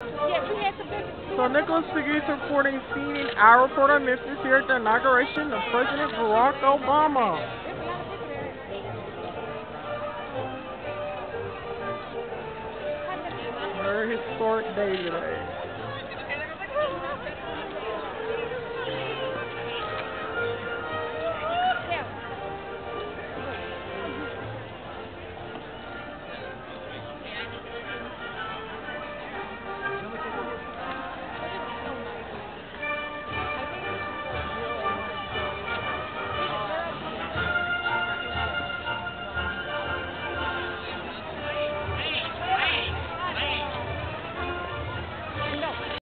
So Nicholas Pegues reporting CNN. Our report on Memphis here at the inauguration of President Barack Obama. Very historic day today.